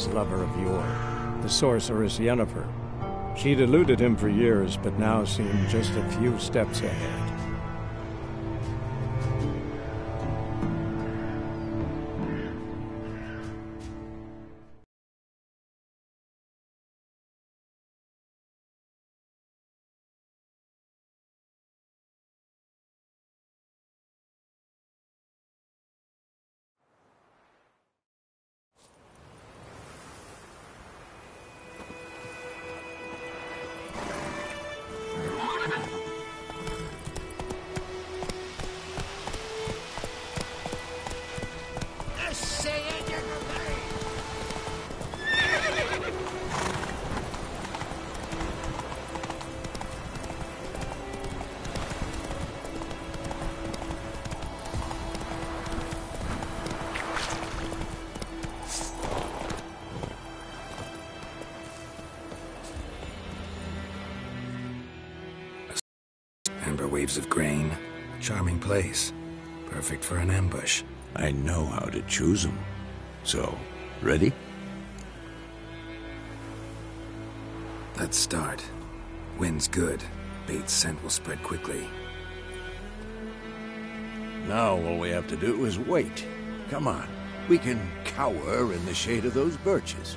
his lover of yore, the sorceress Yennefer. She'd eluded him for years, but now seemed just a few steps ahead. Choose them. So, ready? Let's start. Wind's good. Bait's scent will spread quickly. Now all we have to do is wait. Come on. We can cower in the shade of those birches.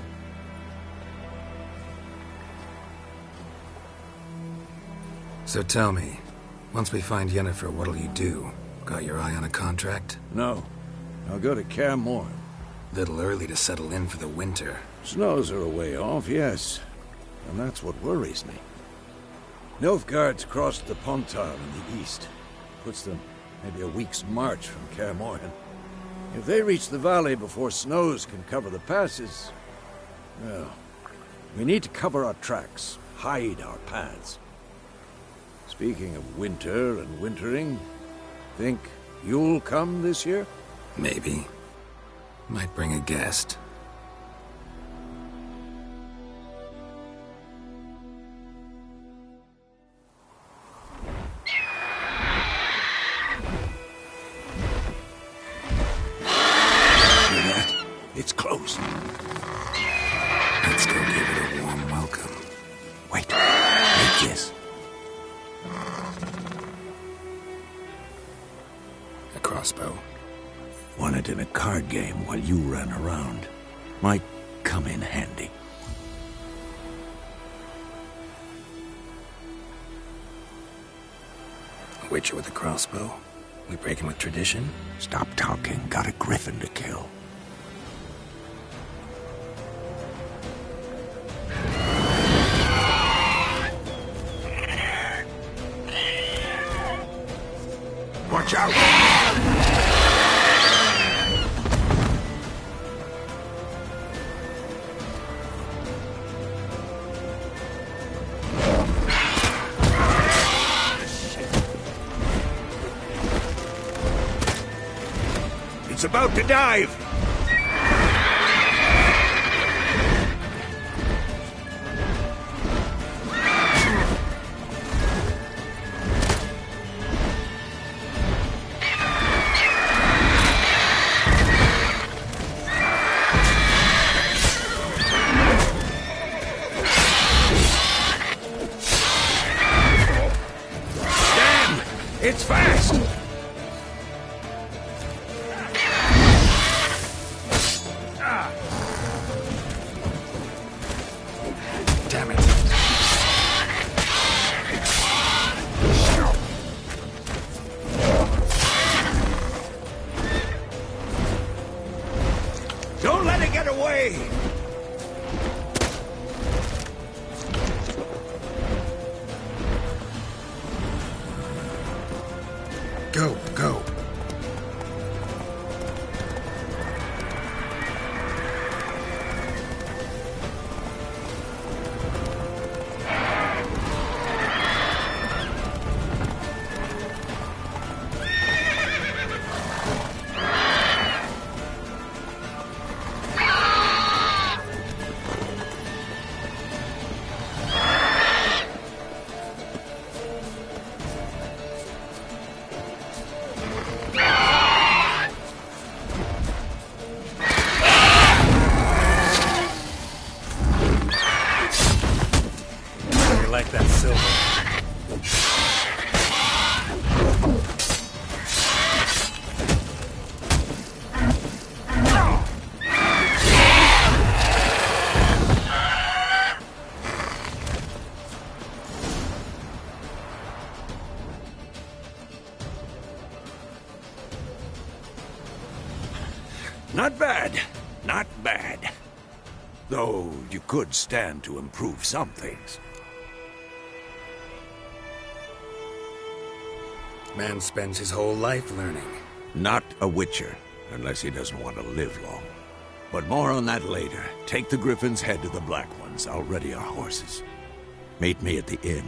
So tell me, once we find Yennefer, what'll you do? Got your eye on a contract? No. I'll go to Kaer Little early to settle in for the winter. Snows are a way off, yes. And that's what worries me. Nilfgaard's crossed the Pontar in the east. Puts them maybe a week's march from Kaer Morhen. If they reach the valley before snows can cover the passes, well, we need to cover our tracks, hide our paths. Speaking of winter and wintering, think you'll come this year? Maybe. Might bring a guest. With tradition? Stop talking. Got a griffin to kill. Dive! Could stand to improve some things. Man spends his whole life learning. Not a Witcher, unless he doesn't want to live long. But more on that later. Take the Griffin's head to the Black Ones. I'll ready our horses. Meet me at the inn.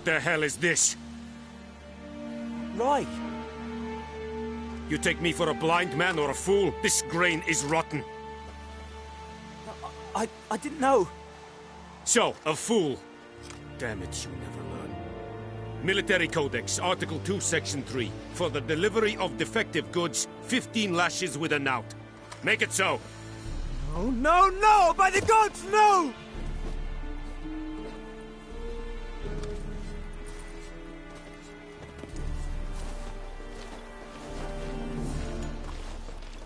What the hell is this? Right. You take me for a blind man or a fool? This grain is rotten. I, I didn't know. So, a fool. Damn it, you never learn. Military Codex, Article 2, Section 3. For the delivery of defective goods, 15 lashes with a knout. Make it so. No, no, no! By the gods, no!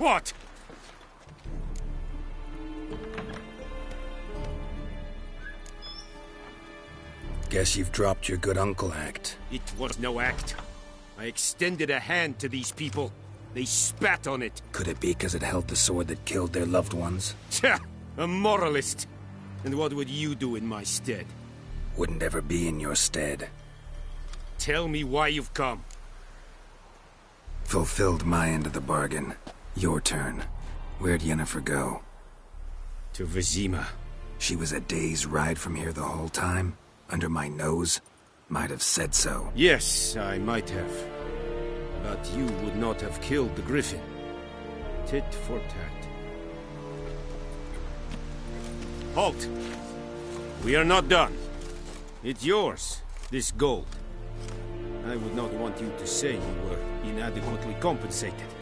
What? Guess you've dropped your good uncle act. It was no act. I extended a hand to these people. They spat on it. Could it be because it held the sword that killed their loved ones? Tja, a moralist. And what would you do in my stead? Wouldn't ever be in your stead. Tell me why you've come. Fulfilled my end of the bargain. Your turn. Where'd Yennefer go? To Vizima. She was a day's ride from here the whole time? Under my nose? Might have said so. Yes, I might have. But you would not have killed the griffin. Tit for tat. Halt! We are not done. It's yours, this gold. I would not want you to say you were inadequately compensated.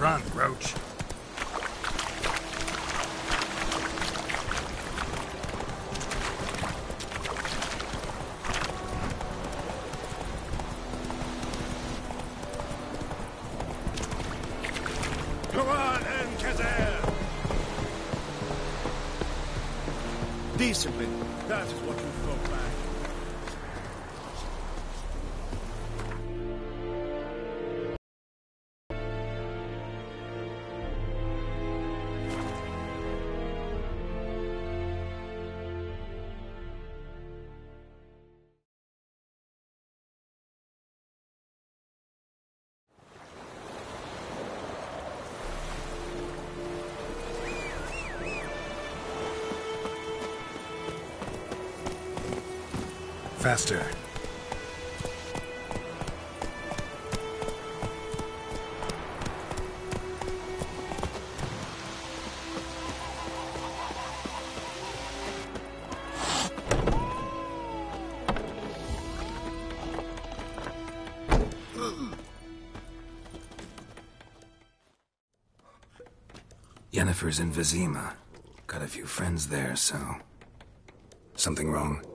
Run, Roach. Come on, then, Kazar! Discipline. That is what Faster. Yennefer's in Vizima. Got a few friends there, so... Something wrong?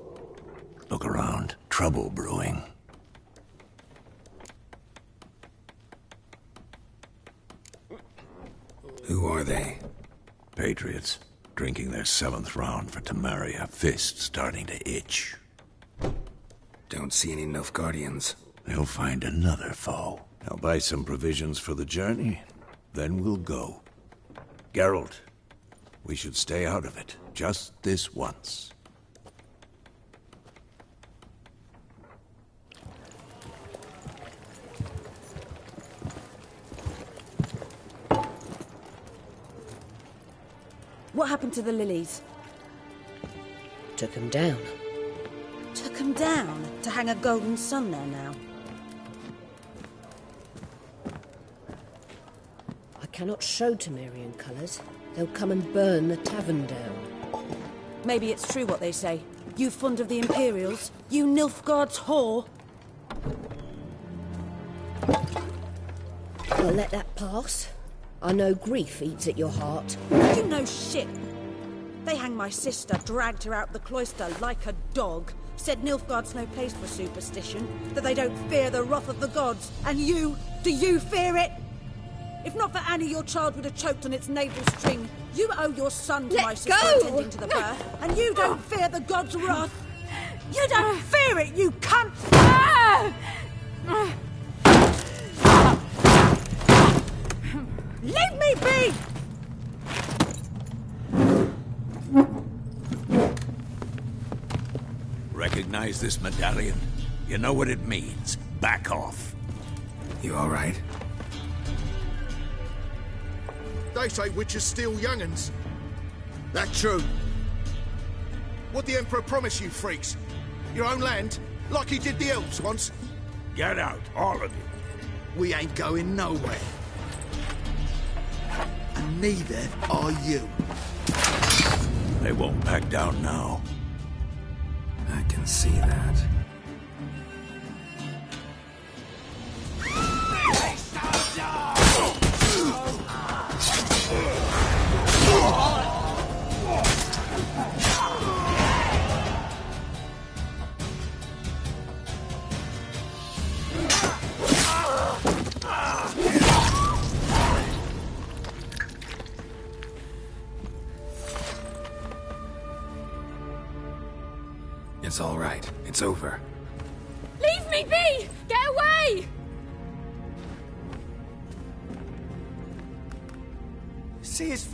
Look around. Trouble brewing. Who are they? Patriots. Drinking their seventh round for Temeria. Fist starting to itch. Don't see any guardians. They'll find another foe. I'll buy some provisions for the journey. Then we'll go. Geralt, we should stay out of it. Just this once. Happened to the lilies? Took him down. Took Took 'em down to hang a golden sun there now. I cannot show Temerian colours. They'll come and burn the tavern down. Maybe it's true what they say. You fond of the Imperials? You Nilfgaard's whore? I'll let that pass. I know grief eats at your heart. You know shit. They hanged my sister, dragged her out the cloister like a dog. Said Nilfgaard's no place for superstition, that they don't fear the wrath of the gods. And you, do you fear it? If not for Annie, your child would have choked on its navel string. You owe your son to Let my sister go! attending to the birth, and you don't oh! fear the gods' wrath. You don't fear it, you cunt! Ah! Leave me be! Recognize this medallion? You know what it means. Back off. You all right? They say witches steal young'uns. That true. What the Emperor promise you, freaks? Your own land? Like he did the elves once? Get out, all of you. We ain't going nowhere. And neither are you. They won't back down now. See that.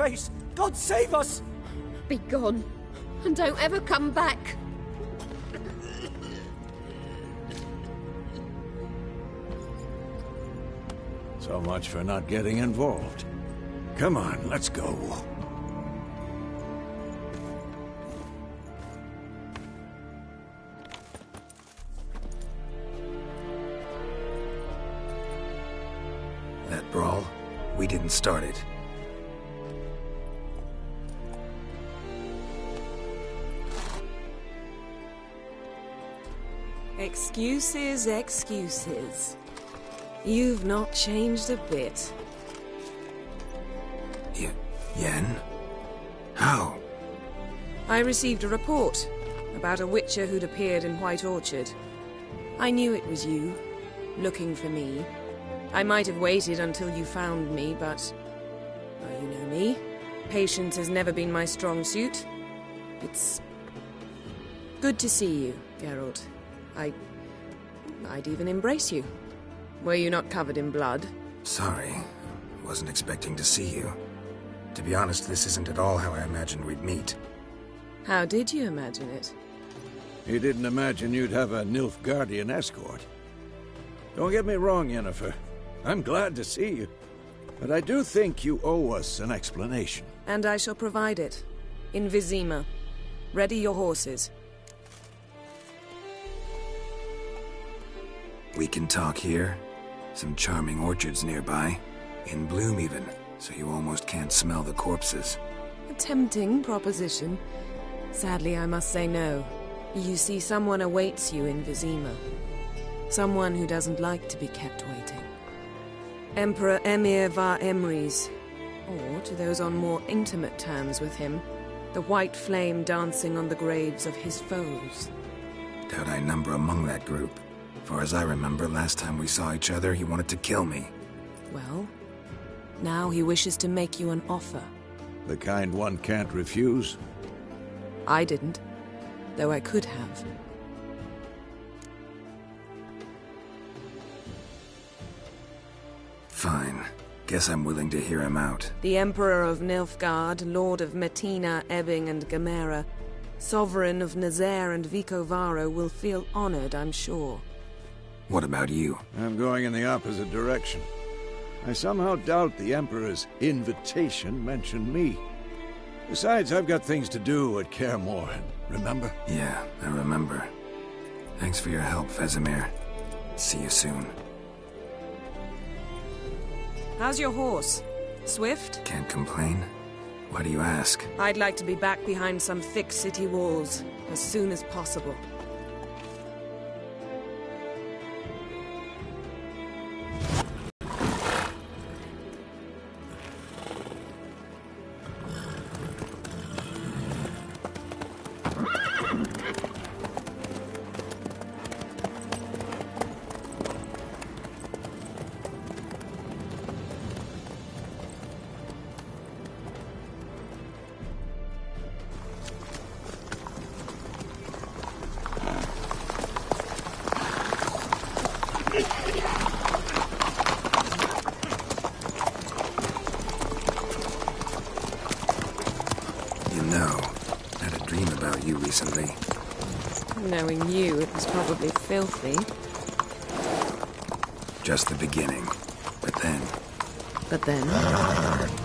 Face! God save us! Be gone. And don't ever come back. So much for not getting involved. Come on, let's go. That brawl, we didn't start it. Excuses, excuses. You've not changed a bit. Y Yen? How? I received a report about a witcher who'd appeared in White Orchard. I knew it was you, looking for me. I might have waited until you found me, but... Well, you know me. Patience has never been my strong suit. It's... good to see you, Geralt. I... I'd even embrace you. Were you not covered in blood? Sorry. Wasn't expecting to see you. To be honest, this isn't at all how I imagined we'd meet. How did you imagine it? He didn't imagine you'd have a Nilfgaardian escort. Don't get me wrong, Yennefer. I'm glad to see you. But I do think you owe us an explanation. And I shall provide it. In Vizima. Ready your horses. We can talk here. Some charming orchards nearby. In bloom, even, so you almost can't smell the corpses. A tempting proposition. Sadly, I must say no. You see, someone awaits you in Vizima. Someone who doesn't like to be kept waiting. Emperor Emhyr var Emreis. Or, to those on more intimate terms with him, the white flame dancing on the graves of his foes. Doubt I number among that group. Far as I remember, last time we saw each other, he wanted to kill me. Well, now he wishes to make you an offer. The kind one can't refuse? I didn't, though I could have. Fine. Guess I'm willing to hear him out. The Emperor of Nilfgaard, Lord of Metinna, Ebbing, and Gemmera, Sovereign of Nazair and Vicovaro will feel honored, I'm sure. What about you? I'm going in the opposite direction. I somehow doubt the Emperor's invitation mentioned me. Besides, I've got things to do at Kaer Morhen, remember? Yeah, I remember. Thanks for your help, Vesemir. See you soon. How's your horse? Swift? Can't complain. Why do you ask? I'd like to be back behind some thick city walls as soon as possible. No. I had a dream about you recently. Knowing you, it was probably filthy. Just the beginning. But then. But then?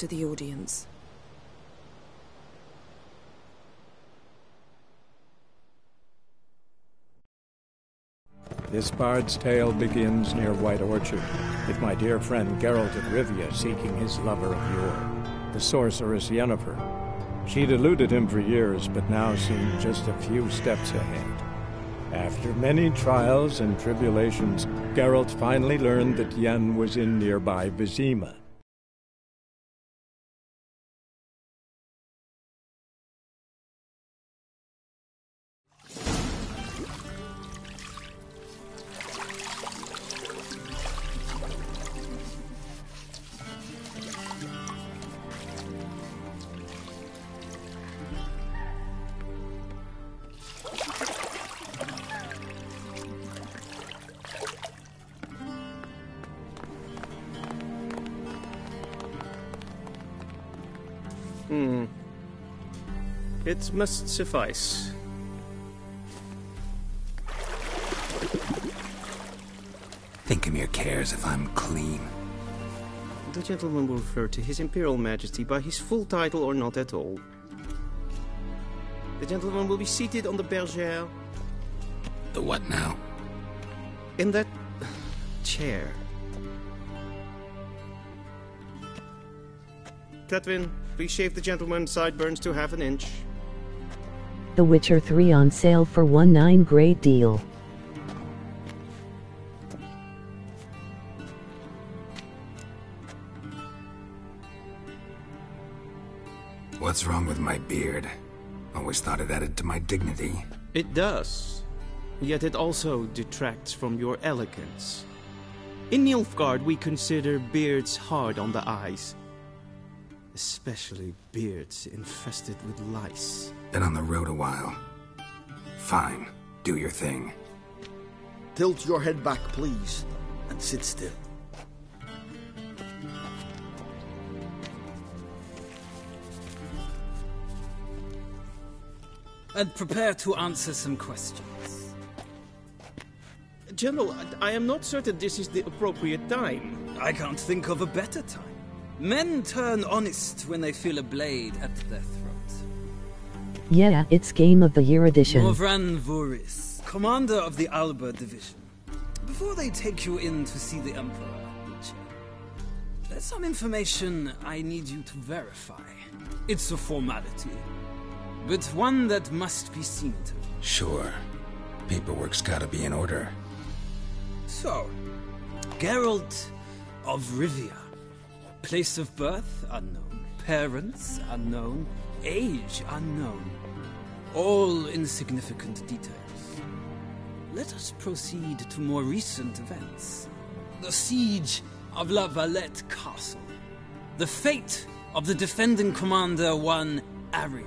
After the audience. This bard's tale begins near White Orchard, with my dear friend Geralt of Rivia seeking his lover of yore, the sorceress Yennefer. She'd eluded him for years, but now seemed just a few steps ahead. After many trials and tribulations, Geralt finally learned that Yen was in nearby Vizima. It must suffice. Think Emhyr cares if I'm clean. The gentleman will refer to His Imperial Majesty by his full title or not at all. The gentleman will be seated on the bergère. The what now? In that chair. Cletwin, please shave the gentleman's sideburns to half an inch. The Witcher 3 on sale for one nine great deal. What's wrong with my beard? Always thought it added to my dignity. It does. Yet it also detracts from your elegance. In Nilfgaard, we consider beards hard on the eyes. Especially beards infested with lice. Been on the road a while. Fine. Do your thing. Tilt your head back, please, and sit still. And prepare to answer some questions. General, I am not certain this is the appropriate time. I can't think of a better time. Men turn honest when they feel a blade at their throat. Yeah, it's Game of the Year edition. Morvran Voorhis, commander of the Alba Division. Before they take you in to see the Emperor, Witcher, there's some information I need you to verify. It's a formality, but one that must be seen to. Sure. Paperwork's gotta be in order. So, Geralt of Rivia. Place of birth unknown. Parents unknown. Age unknown. All insignificant details. Let us proceed to more recent events. The siege of La Valette Castle. The fate of the defending commander, one Aryan.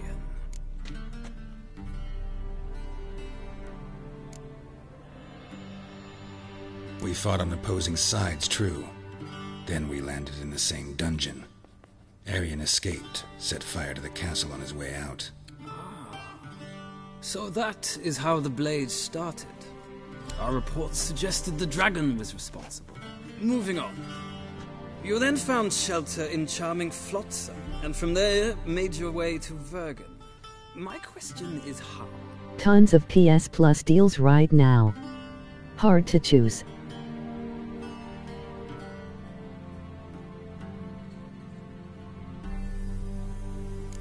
We fought on opposing sides, true. Then we landed in the same dungeon. Aryan escaped, set fire to the castle on his way out. So that is how the blade started. Our reports suggested the dragon was responsible. Moving on. You then found shelter in charming Flotsam, and from there made your way to Vergen. My question is how? Tons of PS Plus deals right now. Hard to choose.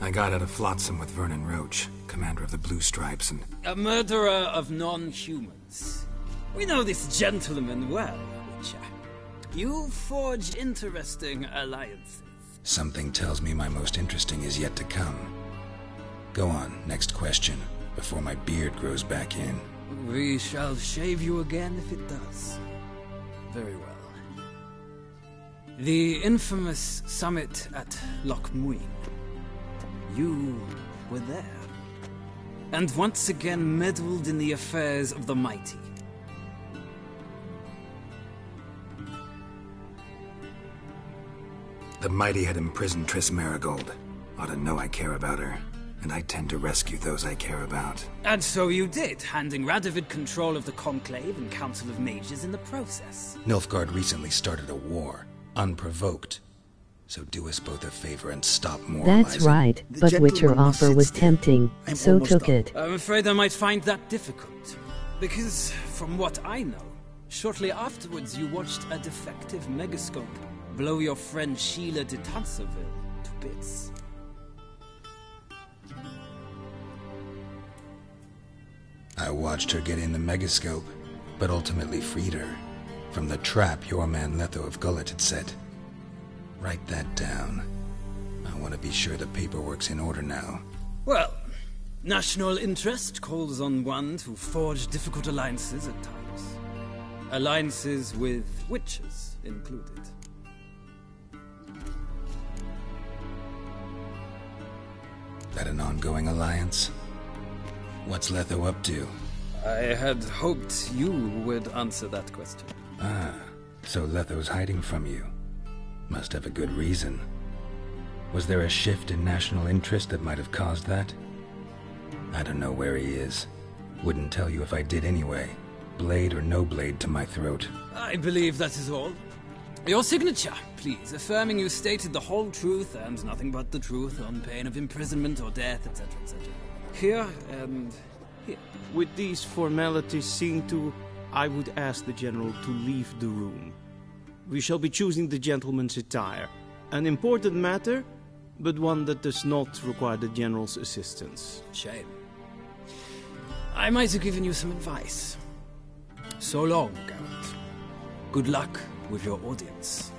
I got out of Flotsam with Vernon Roche, commander of the Blue Stripes, and A murderer of non-humans. We know this gentleman well, Witcher. You forge interesting alliances. something tells me my most interesting is yet to come. Go on, next question, before my beard grows back in. We shall shave you again if it does. Very well. The infamous summit at Loch Muin. You were there. And once again meddled in the affairs of the mighty. The mighty had imprisoned Triss Merigold. Ought to know I care about her, and I tend to rescue those I care about. And so you did, handing Radovid control of the Conclave and Council of Mages in the process. Nilfgaard recently started a war, unprovoked. So do us both a favor and stop moralizing. That's right, but Witcher offer was tempting, i so took it. I'm afraid I might find that difficult. Because, from what I know, shortly afterwards you watched a defective megascope blow your friend Síle de Tansarville to bits. I watched her get in the megascope, but ultimately freed her from the trap your man Letho of Gulet had set. Write that down. I want to be sure the paperwork's in order now. Well, national interest calls on one to forge difficult alliances at times. Alliances with witches included. That an ongoing alliance? What's Letho up to? I had hoped you would answer that question. Ah, so Letho's hiding from you. Must have a good reason. Was there a shift in national interest that might have caused that? I don't know where he is. Wouldn't tell you if I did anyway. Blade or no blade to my throat. I believe that is all. Your signature, please, affirming you stated the whole truth and nothing but the truth on pain of imprisonment or death, etc., etc. Here and here. With these formalities seen to, I would ask the General to leave the room. We shall be choosing the gentleman's attire. An important matter, but one that does not require the General's assistance. Shame. I might have given you some advice. So long, Geralt. Good luck with your audience.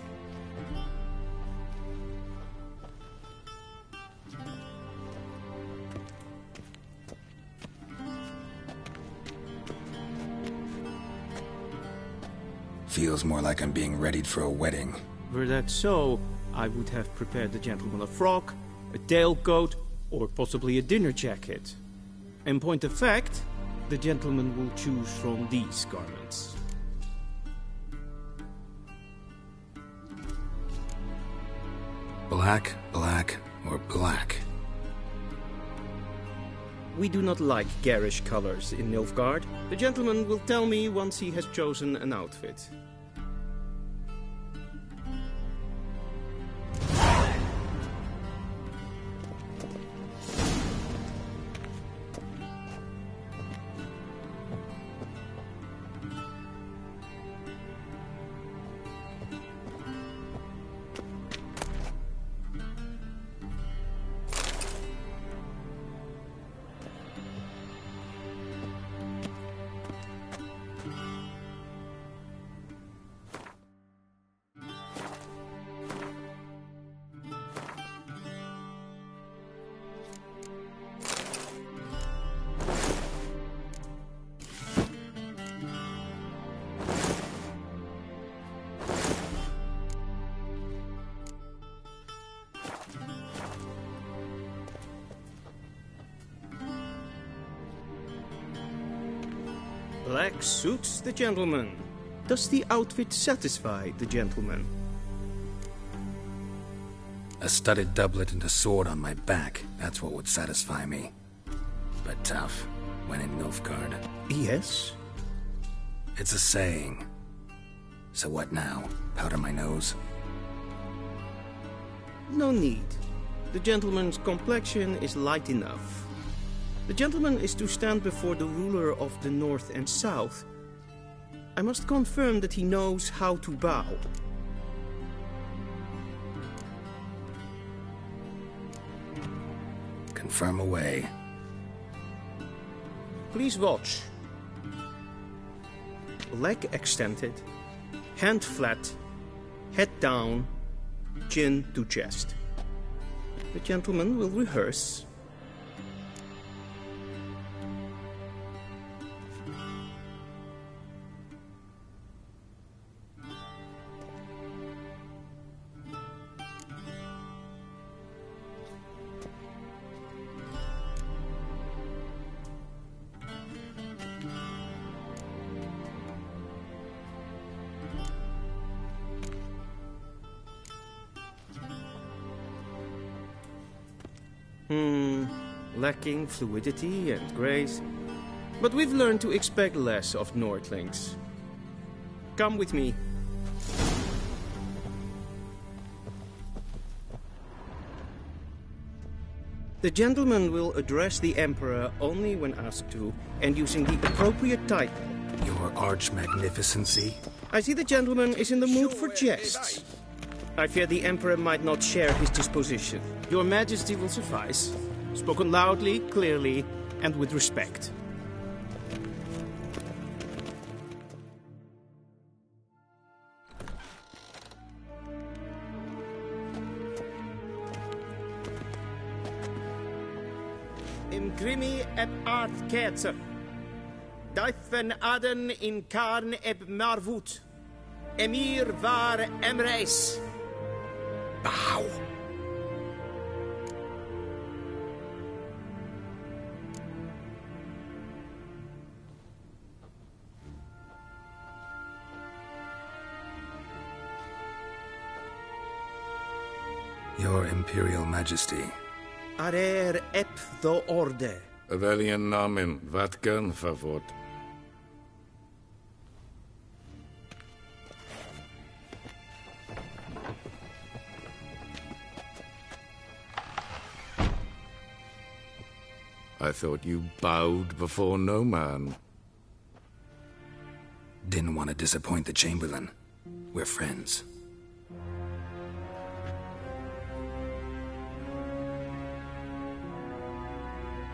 Feels more like I'm being readied for a wedding. Were that so, I would have prepared the gentleman a frock, a tailcoat, or possibly a dinner jacket. In point of fact, the gentleman will choose from these garments. Black, black, or black? We do not like garish colors in Nilfgaard. The gentleman will tell me once he has chosen an outfit. Suits the gentleman. Does the outfit satisfy the gentleman? A studded doublet and a sword on my back. That's what would satisfy me. But tough, when in Nilfgaard. Yes? It's a saying. So what now? Powder my nose? No need. The gentleman's complexion is light enough. The gentleman is to stand before the ruler of the North and South. I must confirm that he knows how to bow. Confirm away. Please watch. Leg extended, hand flat, head down, chin to chest. The gentleman will rehearse. Hmm, lacking fluidity and grace. But we've learned to expect less of Nordlings. Come with me. The gentleman will address the Emperor only when asked to, and using the appropriate title. Your Arch Magnificency? I see the gentleman is in the mood for jests. I fear the Emperor might not share his disposition. Your Majesty will suffice. Spoken loudly, clearly, and with respect. Imgrimi eb art ketzer. Daifen aden in karn eb marvut. Emhyr var Emreis. Imperial Majesty. Arer ep the orde. Velian namen, vatkan favot. I thought you bowed before no man. Didn't want to disappoint the Chamberlain. We're friends.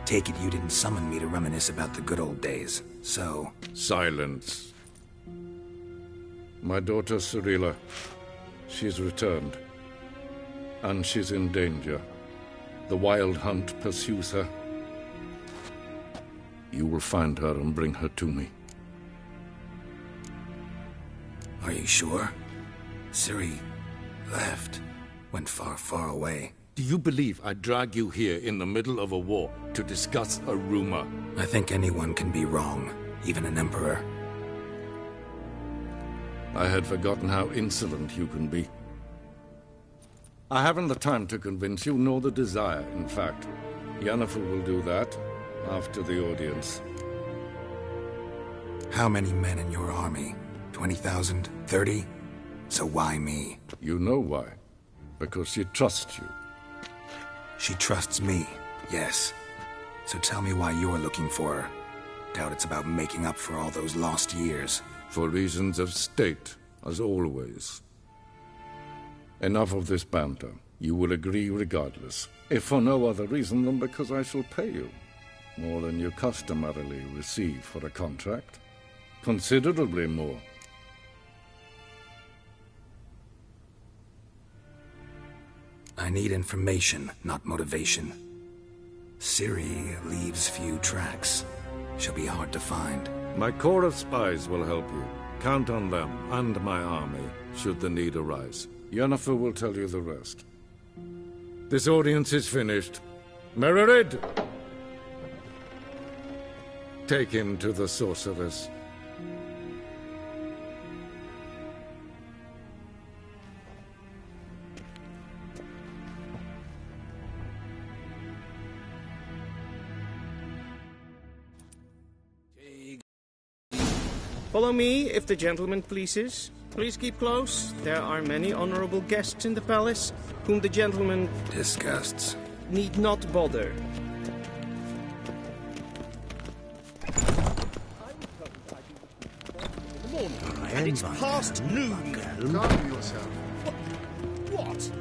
Take it you didn't summon me to reminisce about the good old days, so... Silence. My daughter Cirilla, she's returned. And she's in danger. The Wild Hunt pursues her. You will find her and bring her to me. Are you sure? Ciri left. Went far, far away. Do you believe I drag you here in the middle of a war to discuss a rumor? I think anyone can be wrong, even an emperor. I had forgotten how insolent you can be. I haven't the time to convince you, nor the desire, in fact. Yennefer will do that after the audience. How many men in your army? 20,000? 30? So why me? You know why. Because she trusts you. She trusts me, yes. So tell me why you're looking for her. Doubt it's about making up for all those lost years. For reasons of state, as always. Enough of this banter. You will agree regardless, if for no other reason than because I shall pay you. More than you customarily receive for a contract. Considerably more. I need information, not motivation. Ciri leaves few tracks. She'll be hard to find. My corps of spies will help you. Count on them and my army, should the need arise. Yennefer will tell you the rest. This audience is finished. Mererid! Take him to the sorceress. If the gentleman pleases. Please keep close. There are many honorable guests in the palace, whom the gentleman Disgusts. need not bother. And it's past noon. Calm yourself. What?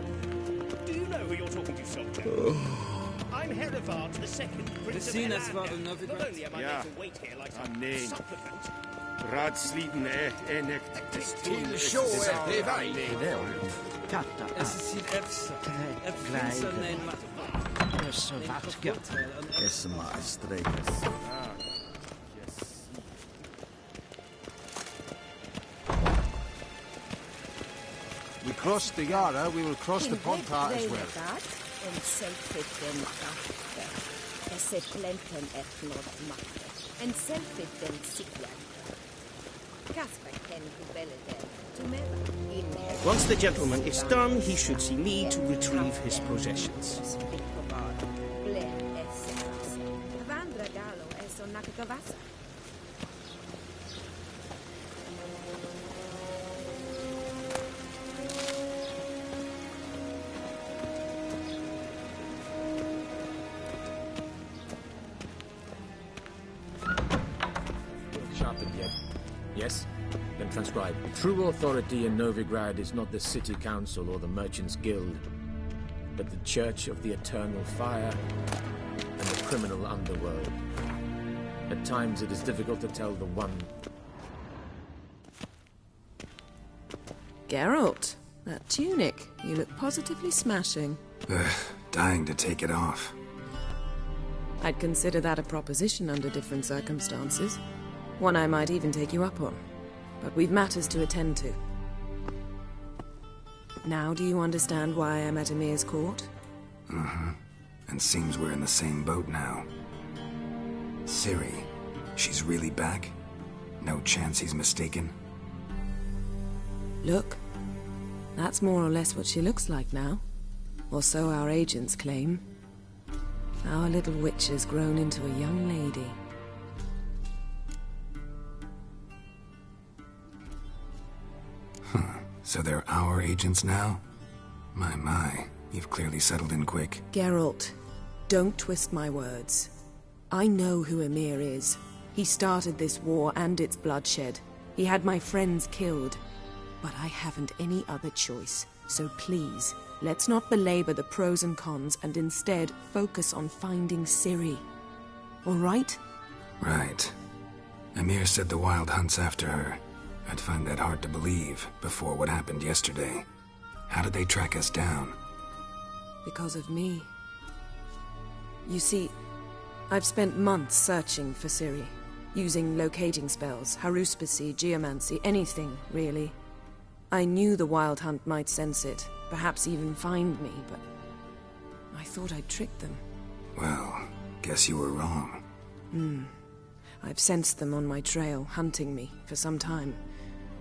Do you know who you're talking to, soldier? Oh. I'm Herivard the Second, Prince of Seen as Elan. Father Novigrad? Not only am I Ja. made to wait here like some supplicant, Raadsliden en echt Til sjå efter vei. Es ist EFSA. EFSA nein Esse maestreikas. We crossed the Yara, we will cross the Pontar as well. En selvfitten kaffe. Esse plenten et flott matte. En selvfitten sikjärka. Kasper ken huvelleden. Tumeva. Inhe. Once the gentleman is done, he should see me to retrieve his possessions. Glen. Vandra galo eso nakagavasa. Sharpened True authority in Novigrad is not the city council or the merchants' guild, but the Church of the Eternal Fire and the criminal underworld. At times it is difficult to tell the one. Geralt, that tunic. You look positively smashing. Ugh, dying to take it off. I'd consider that a proposition under different circumstances. One I might even take you up on. But we've matters to attend to. Now do you understand why I'm at Emhyr's court? Mm-hmm. And seems we're in the same boat now. Ciri, she's really back? No chance he's mistaken? Look. That's more or less what she looks like now. Or so our agents claim. Our little witch has grown into a young lady. So they're our agents now? My, my. You've clearly settled in quick. Geralt, don't twist my words. I know who Emhyr is. He started this war and its bloodshed. He had my friends killed. But I haven't any other choice. So please, let's not belabor the pros and cons and instead focus on finding Ciri. All right? Right. Emhyr said the Wild Hunt's after her. I'd find that hard to believe before what happened yesterday. How did they track us down? Because of me. You see, I've spent months searching for Ciri, using locating spells, haruspicy, geomancy, anything, really. I knew the Wild Hunt might sense it, perhaps even find me, but I thought I'd tricked them. Well, guess you were wrong. Hmm. I've sensed them on my trail, hunting me, for some time.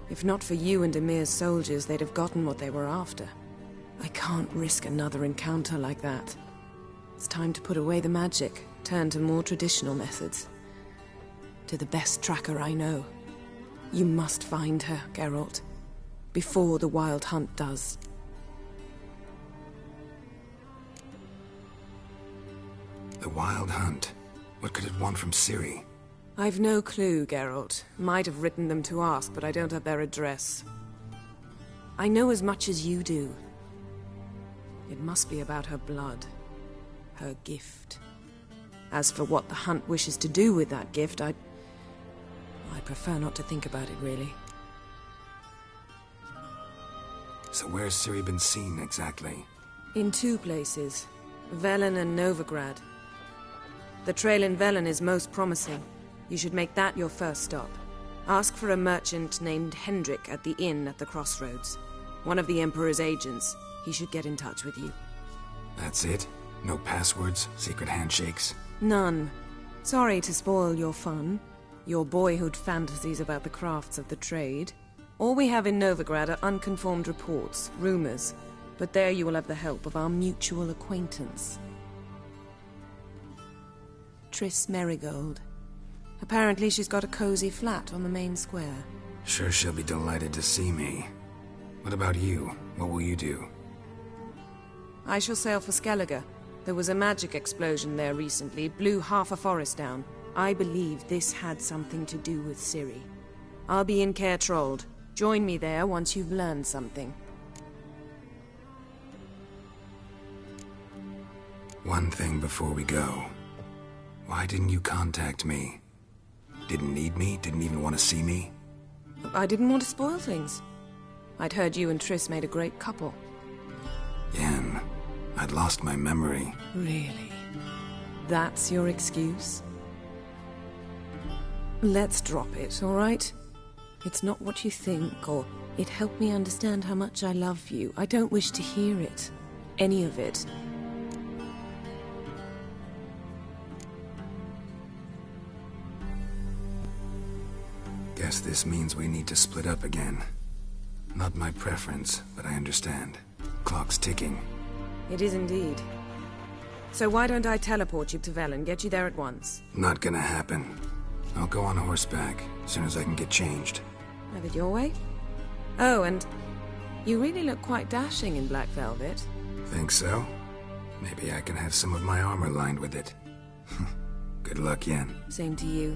If not for you and Emhyr's soldiers, they'd have gotten what they were after. I can't risk another encounter like that. It's time to put away the magic, turn to more traditional methods. To the best tracker I know. You must find her, Geralt. Before the Wild Hunt does. The Wild Hunt. What could it want from Ciri? I've no clue, Geralt. Might have written them to ask, but I don't have their address. I know as much as you do. It must be about her blood. Her gift. As for what the Hunt wishes to do with that gift, I... I prefer not to think about it, really. So where's Ciri been seen exactly? In two places. Velen and Novigrad. The trail in Velen is most promising. You should make that your first stop. Ask for a merchant named Hendrik at the inn at the crossroads. One of the Emperor's agents. He should get in touch with you. That's it? No passwords? Secret handshakes? None. Sorry to spoil your fun. Your boyhood fantasies about the crafts of the trade. All we have in Novigrad are unconformed reports, rumors. But there you will have the help of our mutual acquaintance. Triss Merigold. Apparently she's got a cozy flat on the main square. Sure she'll be delighted to see me. What about you? What will you do? I shall sail for Skellige. There was a magic explosion there recently, blew half a forest down. I believe this had something to do with Ciri. I'll be in Caer. Join me there once you've learned something. One thing before we go. Why didn't you contact me? Didn't need me? Didn't even want to see me? I didn't want to spoil things. I'd heard you and Triss made a great couple. Yen, I'd lost my memory. Really? That's your excuse? Let's drop it, all right? It's not what you think, or it helped me understand how much I love you. I don't wish to hear it. Any of it. Guess this means we need to split up again. Not my preference, but I understand. Clock's ticking. It is indeed. So why don't I teleport you to Velen, get you there at once? Not gonna happen. I'll go on horseback, as soon as I can get changed. Have it your way? Oh, and you really look quite dashing in black velvet. Think so? Maybe I can have some of my armor lined with it. Good luck, Yen. Same to you.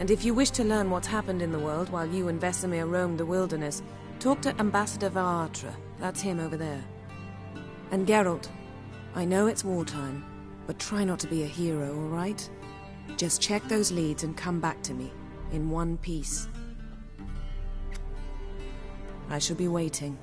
And if you wish to learn what's happened in the world while you and Vesemir roamed the wilderness, talk to Ambassador var Attre. That's him over there. And Geralt, I know it's wartime, but try not to be a hero, all right? Just check those leads and come back to me, in one piece. I shall be waiting.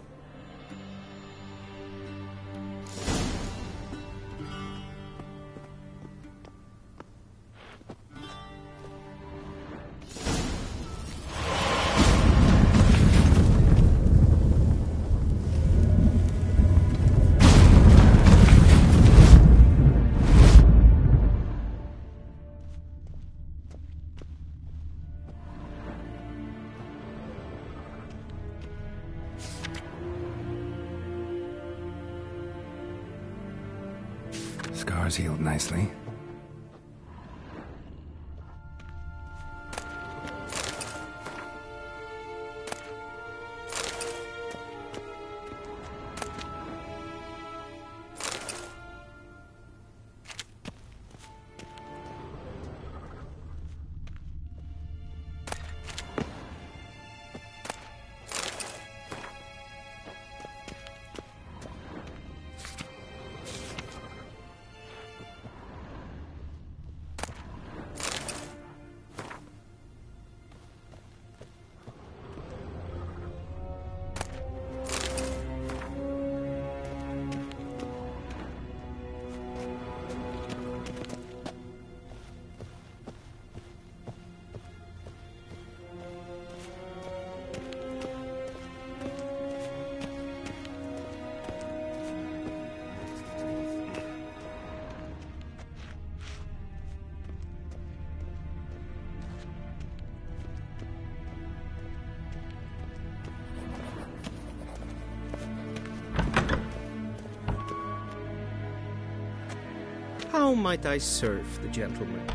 How might I serve the gentleman?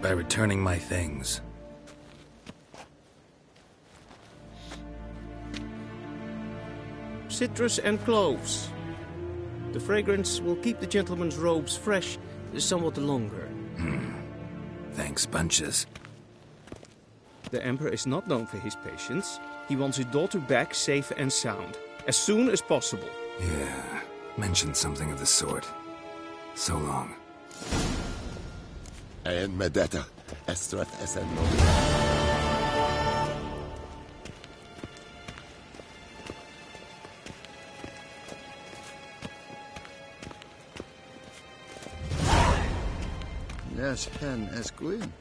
By returning my things. Citrus and cloves. The fragrance will keep the gentleman's robes fresh somewhat longer. Hmm. Thanks, bunches. The Emperor is not known for his patience. He wants his daughter back safe and sound, as soon as possible. Yeah, mentioned something of the sort. So long. En med detta, Estrat SN Yes, hen Esquin.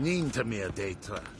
Ninta minha deita.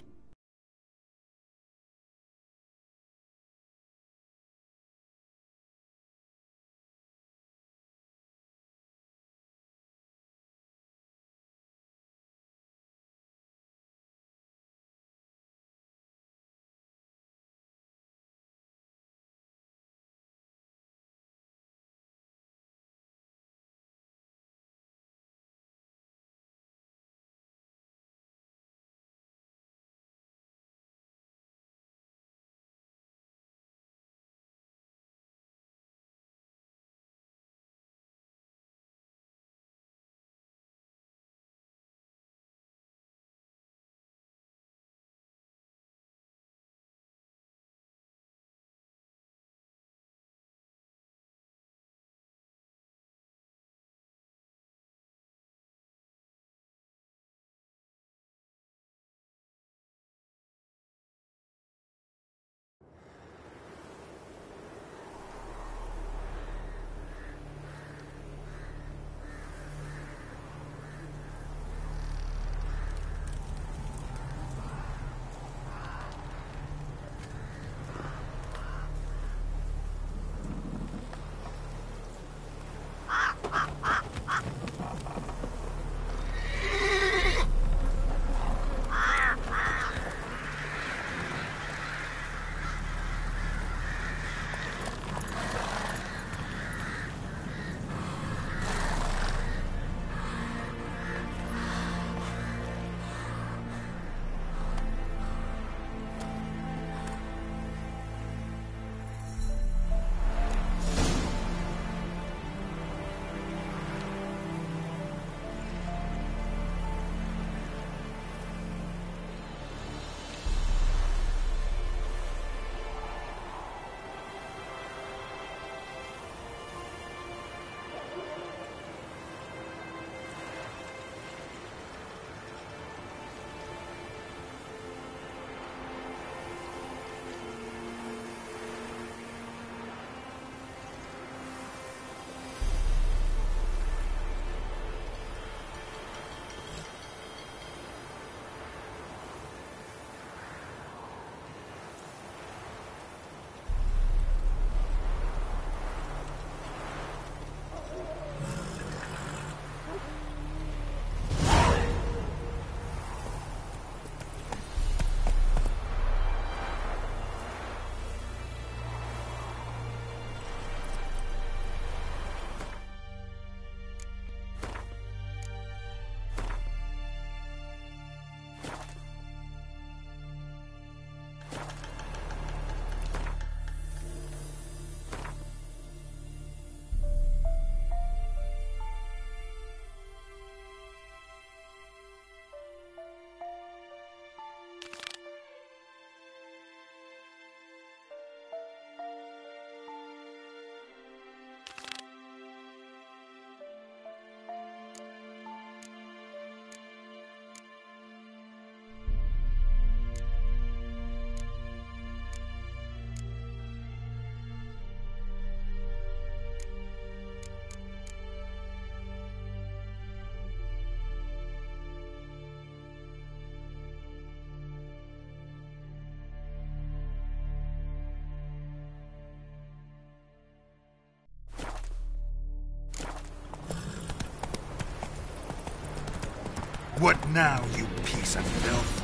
What now, you piece of filth?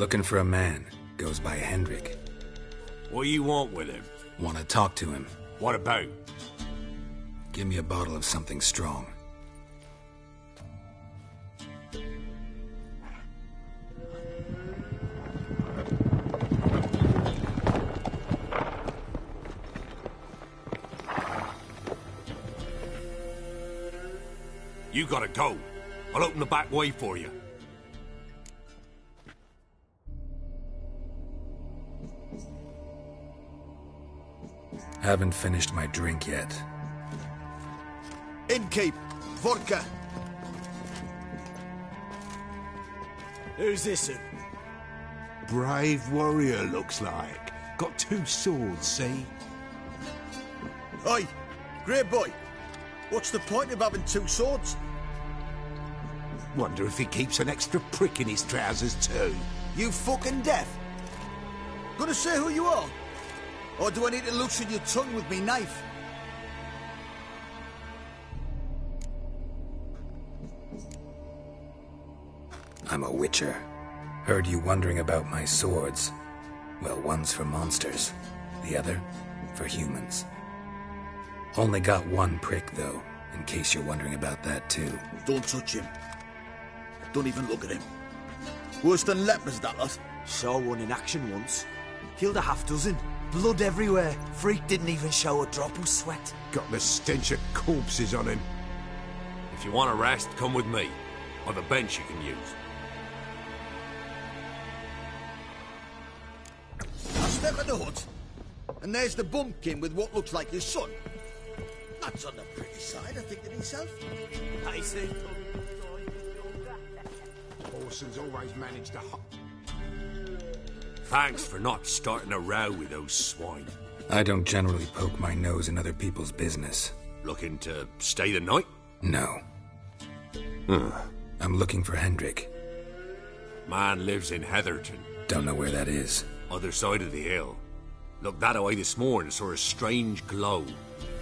Looking for a man. Goes by Hendrik. What do you want with him? Want to talk to him. What about? Give me a bottle of something strong. You gotta go. I'll open the back way for you. Haven't finished my drink yet. Innkeep, vodka. Who's this? -un? Brave warrior, looks like. Got two swords, see? Oi, great boy. What's the point of having two swords? Wonder if he keeps an extra prick in his trousers, too. You fucking deaf? Gonna say who you are? Or do I need to loosen your tongue with me knife? I'm a witcher. Heard you wondering about my swords. Well, one's for monsters, the other for humans. Only got one prick, though, in case you're wondering about that, too. Don't touch him. Don't even look at him. Worse than lepers, that lot. Saw one in action once. Killed a half dozen. Blood everywhere. Freak didn't even show a drop of sweat. Got the stench of corpses on him. If you want a rest, come with me. Or the bench you can use. Now step in the hut. And there's the bumpkin with what looks like his son. That's on the pretty side, I think to myself. I say, Coulson's always managed to... ho- Thanks for not starting a row with those swine. I don't generally poke my nose in other people's business. Looking to stay the night? No. Huh. I'm looking for Hendrik. Man lives in Heatherton. Don't know where that is. Other side of the hill. Looked that away this morning, saw a strange glow.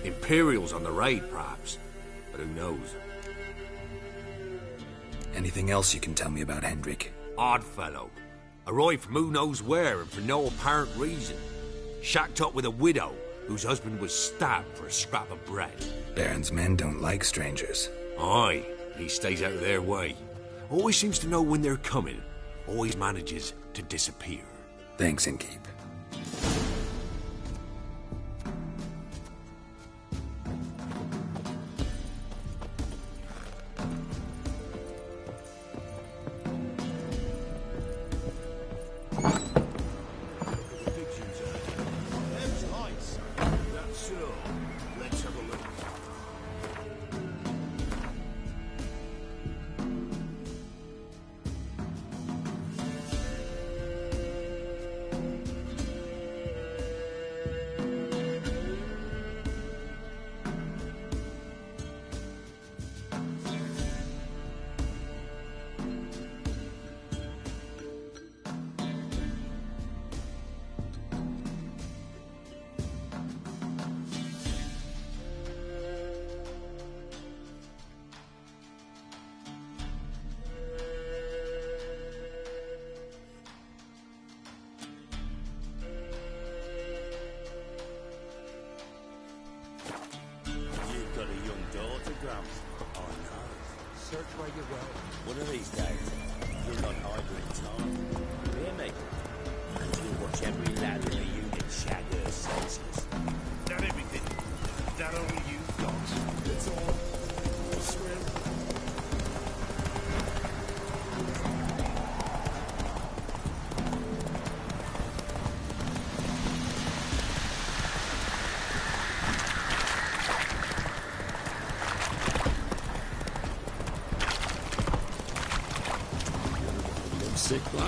Imperials on the raid, perhaps. But who knows? Anything else you can tell me about Hendrik? Odd fellow. Arrived from who knows where and for no apparent reason. Shacked up with a widow whose husband was stabbed for a scrap of bread. Baron's men don't like strangers. Aye, he stays out of their way. Always seems to know when they're coming. Always manages to disappear. Thanks, Inkeep.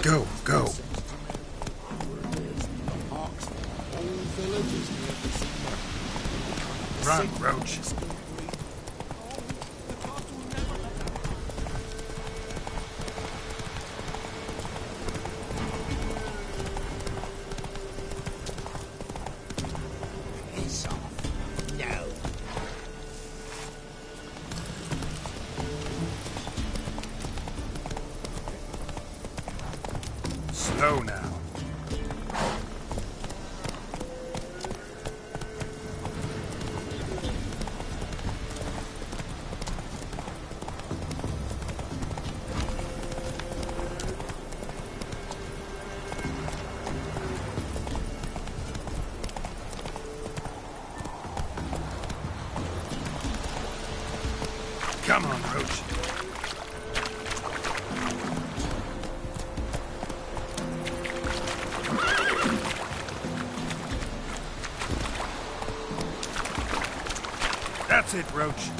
Go, go. That's it, Roach.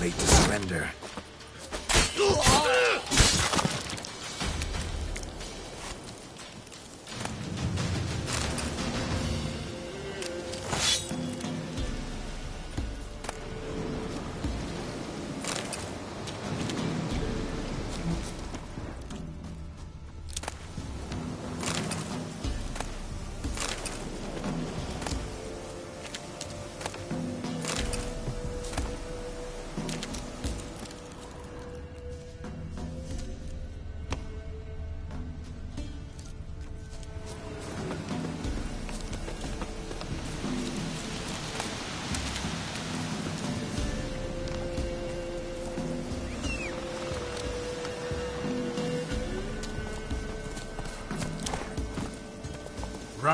Late to surrender.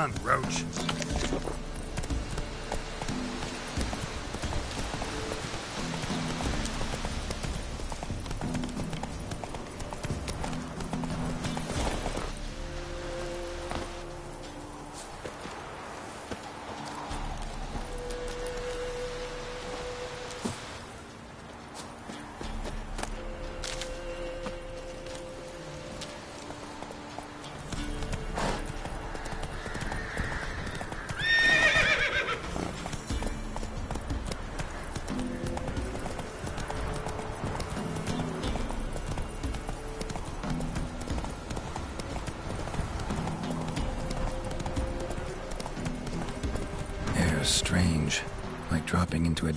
Run, Roach.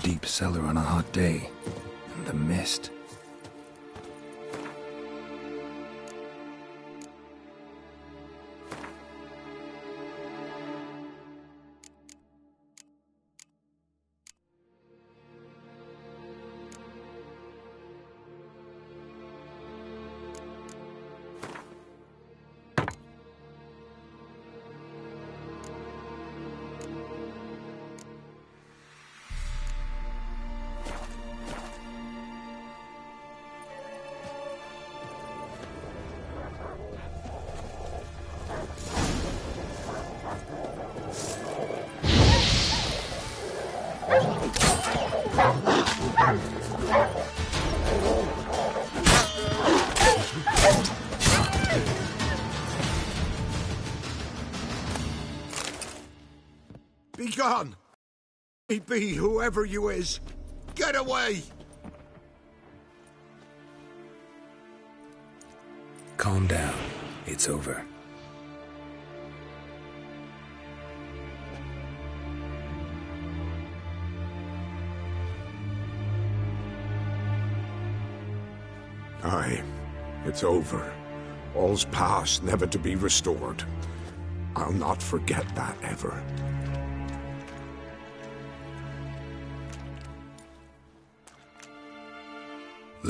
Deep cellar on a hot day. He be whoever you is. Get away! Calm down. It's over. Aye, it's over. All's past, never to be restored. I'll not forget that ever.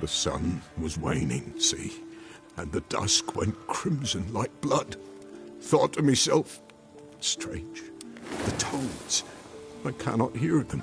The sun was waning, see, and the dusk went crimson like blood. Thought to myself, strange, the toads, I cannot hear them.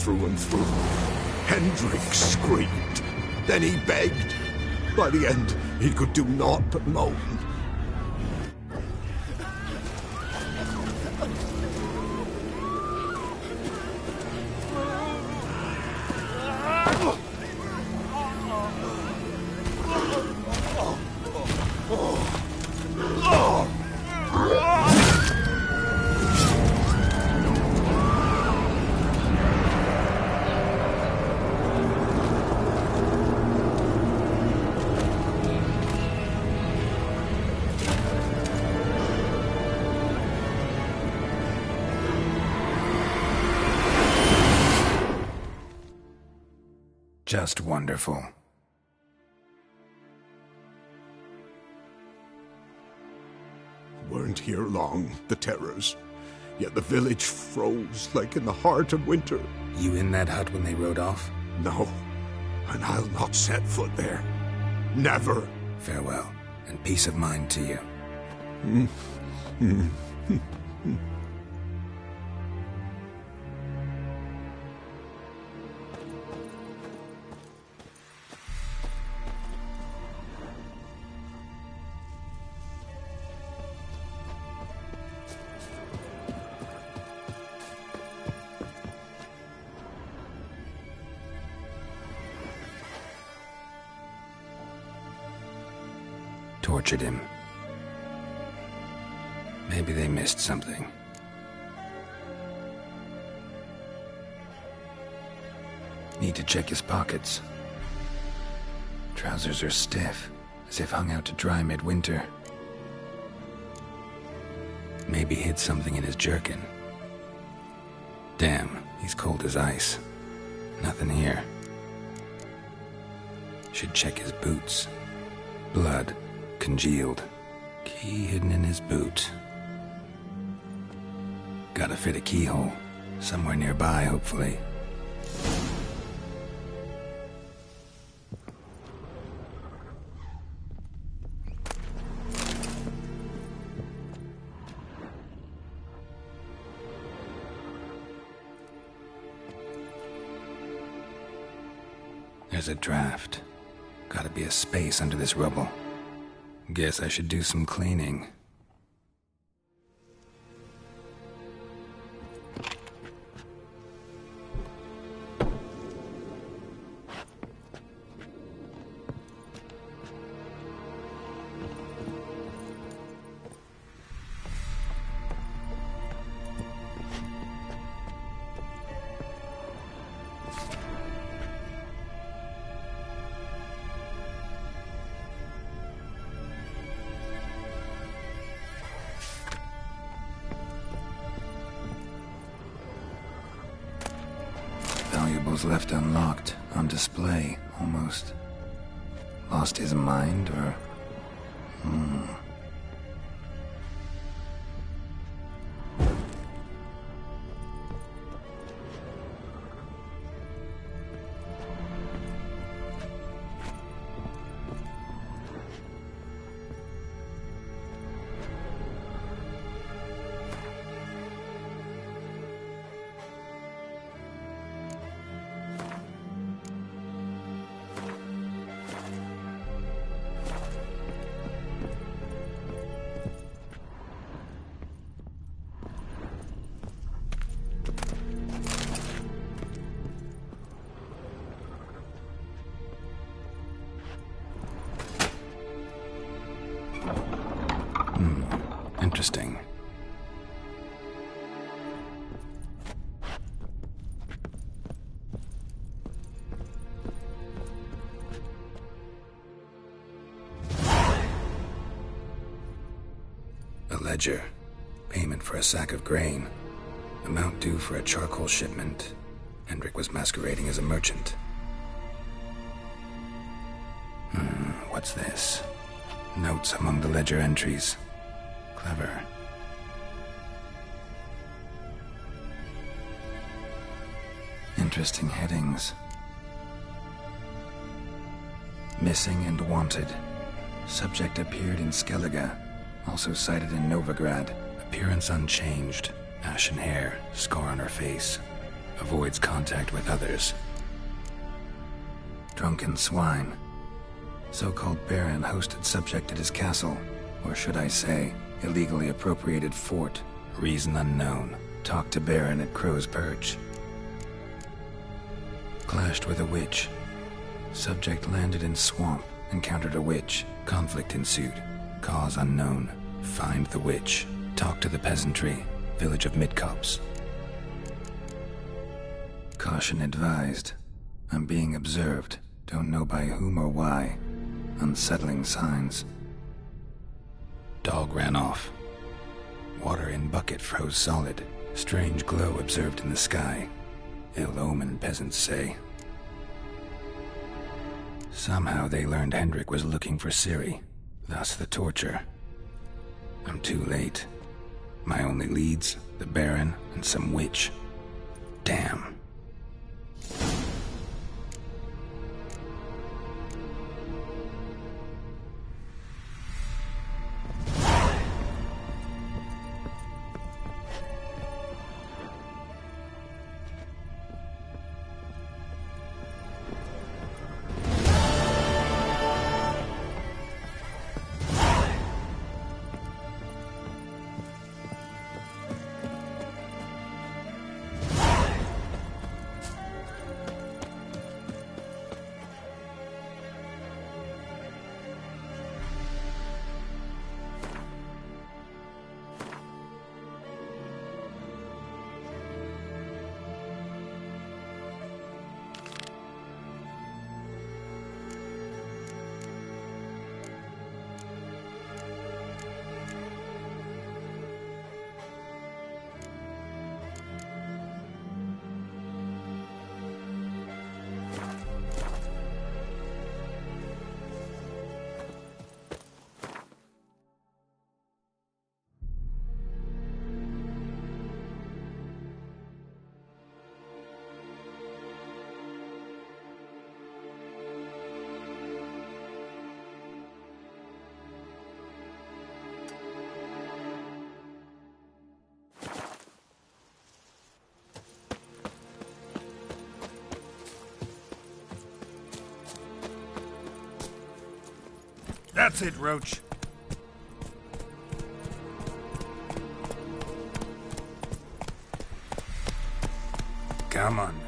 Through and through. Hendrik screamed. Then he begged. By the end, he could do naught but moan. Just wonderful. Weren't here long, the terrors. Yet the village froze like in the heart of winter. You in that hut when they rode off? No, and I'll not set foot there. Never. Farewell, and peace of mind to you. Mm. Mm. Are stiff, as if hung out to dry midwinter. Maybe hid something in his jerkin. Damn, he's cold as ice. Nothing here. Should check his boots. Blood, congealed. Key hidden in his boot. Gotta fit a keyhole. Somewhere nearby, hopefully. There's a draft. Gotta be a space under this rubble. Guess I should do some cleaning. Ledger. Payment for a sack of grain. Amount due for a charcoal shipment. Hendrik was masquerading as a merchant. Hmm, what's this? Notes among the ledger entries. Clever. Interesting headings. Missing and wanted. Subject appeared in Skellige, also sighted in Novigrad. Appearance unchanged. Ashen hair, scar on her face. Avoids contact with others. Drunken swine. So-called Baron hosted subject at his castle, or should I say, illegally appropriated fort. Reason unknown. Talked to Baron at Crow's Perch. Clashed with a witch. Subject landed in swamp, encountered a witch. Conflict ensued. Cause unknown. Find the witch. Talk to the peasantry. Village of Midcopse. Caution advised. I'm being observed. Don't know by whom or why. Unsettling signs. Dog ran off. Water in bucket froze solid. Strange glow observed in the sky. Ill omen, peasants say. Somehow they learned Hendrik was looking for Ciri, thus the torture. I'm too late. My only leads, the Baron and some witch. Damn. That's it, Roach. Come on.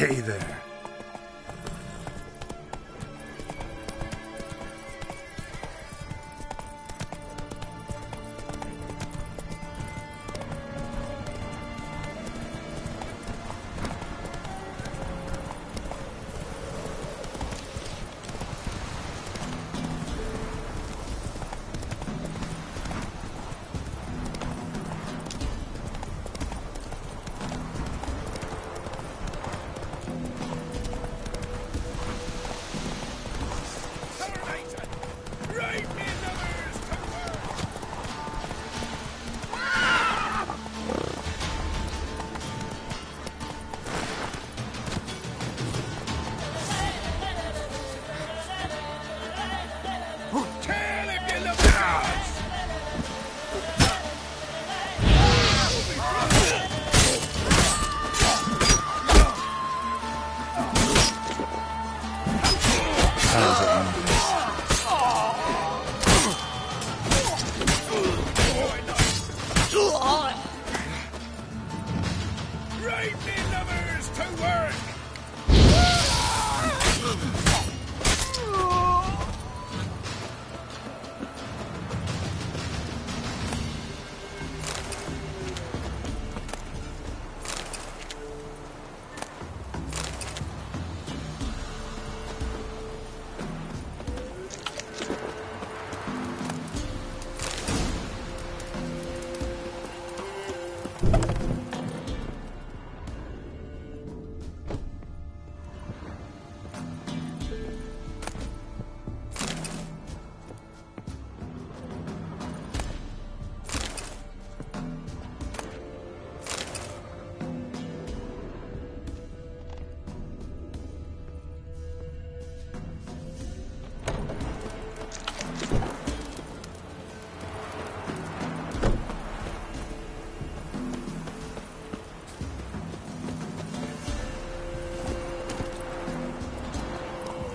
Hey there.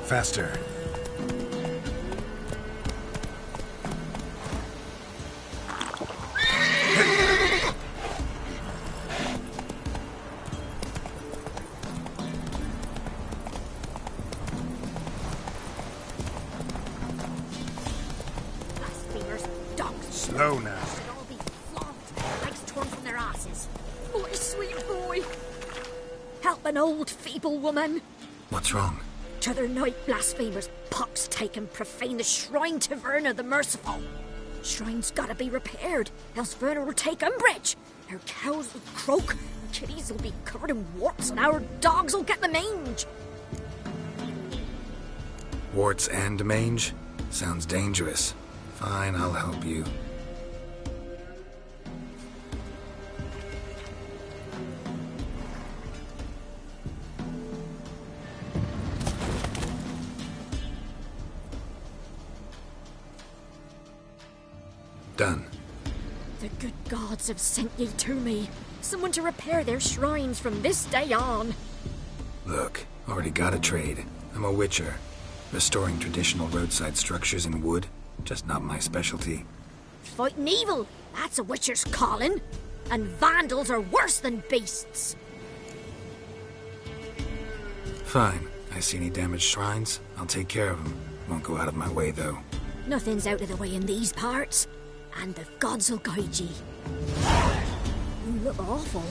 Faster. Slow now. Their asses. Sweet boy. Help an old, feeble woman. T'other night, blasphemers, pox taken, profane the shrine to Verna the Merciful. Shrine's gotta be repaired, else Verna will take umbrage. Our cows will croak, our kitties will be covered in warts, and our dogs will get the mange. Warts and mange? Sounds dangerous. Fine, I'll help you. Have sent ye to me. Someone to repair their shrines from this day on. Look, already got a trade. I'm a witcher. Restoring traditional roadside structures in wood, just not my specialty. Fighting evil, that's a witcher's calling. And vandals are worse than beasts. Fine. I see any damaged shrines, I'll take care of them. Won't go out of my way, though. Nothing's out of the way in these parts, and the gods will guide ye. You look awful.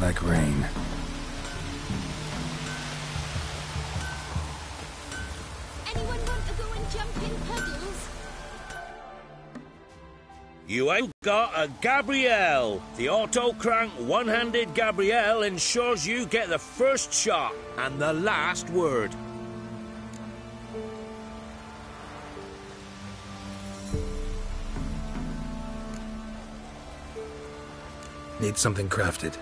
Looks like rain. Anyone want to go and jump in puddles? You ain't got a Gabriel. The auto crank one handed Gabriel ensures you get the first shot and the last word. Need something crafted.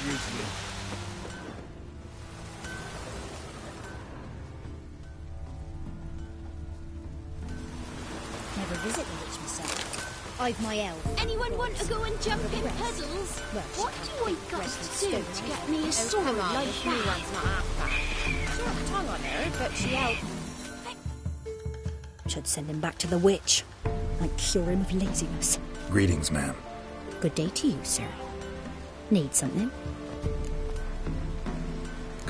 Never visit the witch myself. I've my elf. Anyone want to go and jump in puddles? What do I got to do to get me a sword oh, like that? One's not half She a tongue on her, but she helped. Should send him back to the witch. Might cure him of laziness. Greetings, ma'am. Good day to you, sir. Need something?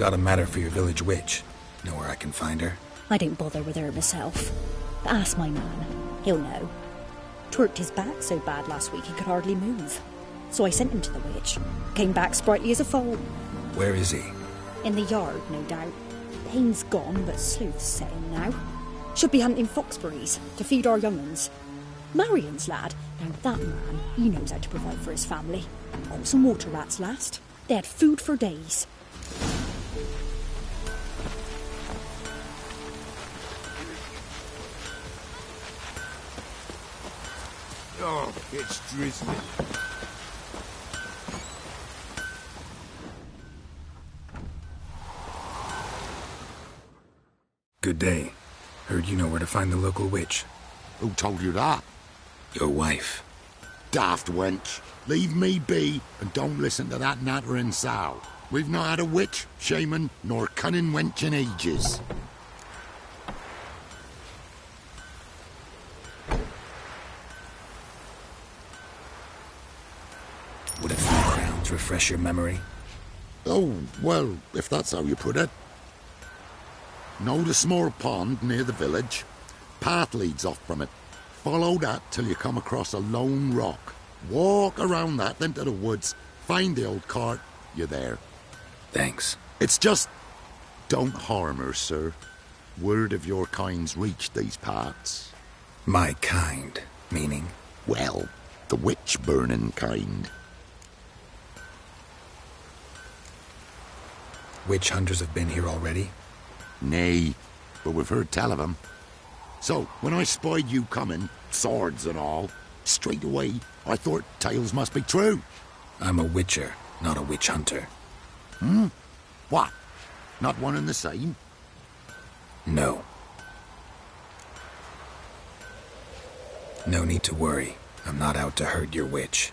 Got a matter for your village witch. Know where I can find her? I don't bother with her myself. But ask my man. He'll know. Twerked his back so bad last week he could hardly move. So I sent him to the witch. Came back sprightly as a foal. Where is he? In the yard, no doubt. Pain's gone, but sleuth's set in now. Should be hunting foxberries to feed our young'uns. Marion's lad. Now that man, he knows how to provide for his family. Caught some water rats last. They had food for days. It's drizzling. Good day. Heard you know where to find the local witch. Who told you that? Your wife. Daft wench. Leave me be and don't listen to that nattering sow. We've not had a witch, shaman, nor cunning wench in ages. Would a few crowns refresh your memory? Oh, well, if that's how you put it. Know the small pond near the village? Path leads off from it. Follow that till you come across a lone rock. Walk around that into the woods. Find the old cart. You're there. Thanks. It's just. Don't harm her, sir. Word of your kind's reached these parts. My kind, meaning? Well, the witch burning kind. Witch hunters have been here already? Nay, but we've heard tell of 'em. So, when I spied you coming, swords and all, straight away I thought tales must be true. I'm a witcher, not a witch hunter. Hmm? What? Not one and the same? No. No need to worry. I'm not out to hurt your witch.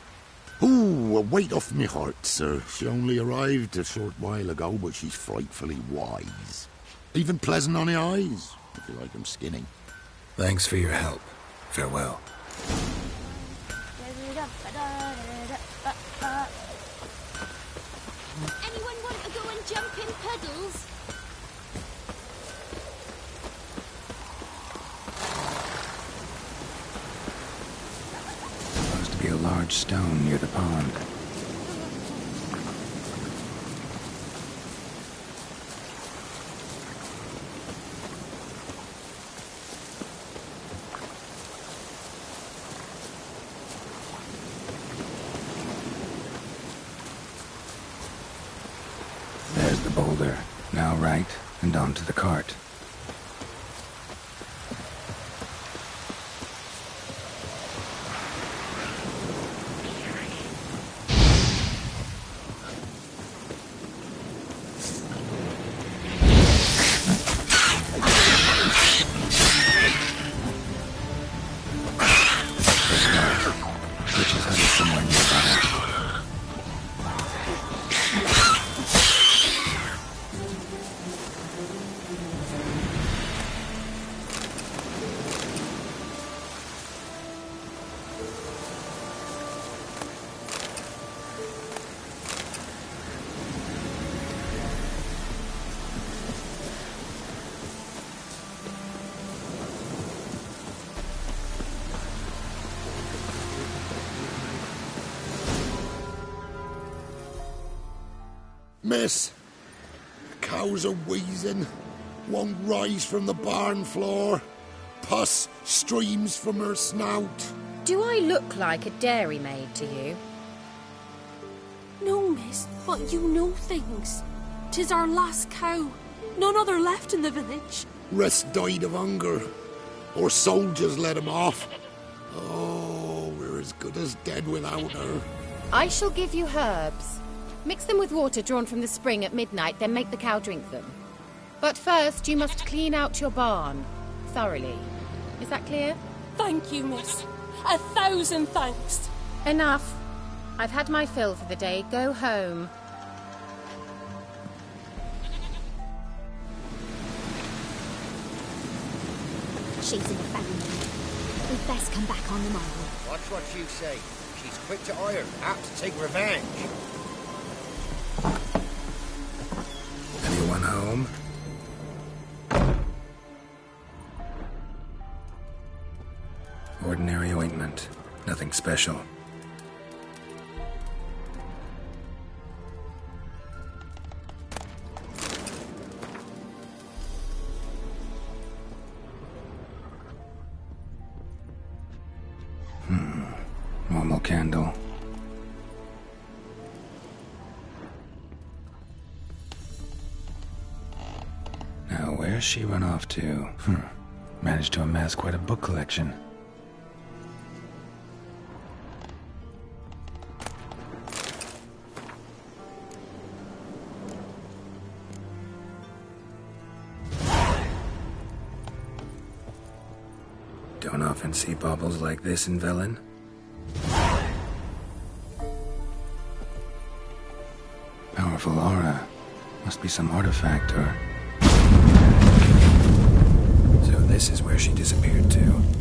Ooh, a weight off me heart, sir. She only arrived a short while ago, but she's frightfully wise. Even pleasant on the eyes, if you like 'em skinny. Thanks for your help. Farewell. Anyone want to go and jump in puddles? Supposed to be a large stone near the pond. There's the boulder. Now right, and onto the cart. Miss, cows are wheezing, won't rise from the barn floor. Pus streams from her snout. Do I look like a dairymaid to you? No, miss, but you know things. Tis our last cow. None other left in the village. Rest died of hunger, or soldiers let him off. Oh, we're as good as dead without her. I shall give you herbs. Mix them with water drawn from the spring at midnight, then make the cow drink them. But first, you must clean out your barn. Thoroughly. Is that clear? Thank you, miss. A thousand thanks. Enough. I've had my fill for the day. Go home. She's in a ferry now. We'd best come back on the morrow. Watch what you say. She's quick to ire, apt to take revenge. Home? Ordinary ointment. Nothing special. She run off to? Hmm. Managed to amass quite a book collection. Don't often see baubles like this in Velen. Powerful aura. Must be some artifact or. She disappeared to.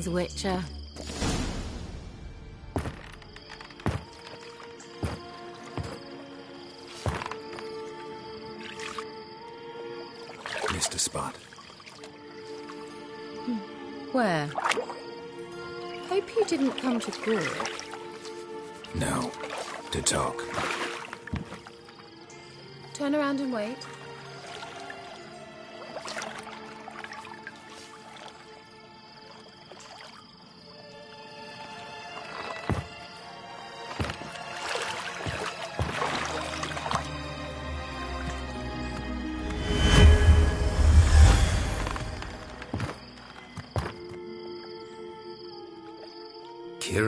Greetings, Witcher. Missed a spot. Hmm. Where? Hope you didn't come to Gork.